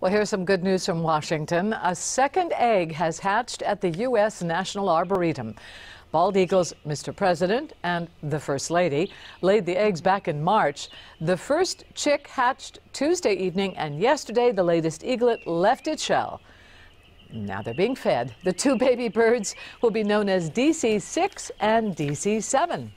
Well, here's some good news from Washington. A second egg has hatched at the U.S. National Arboretum. Bald Eagle's Mr. President and the First Lady laid the eggs back in March. The first chick hatched Tuesday evening, and yesterday the latest eaglet left its shell. Now they're being fed. The two baby birds will be known as DC 6 and DC 7.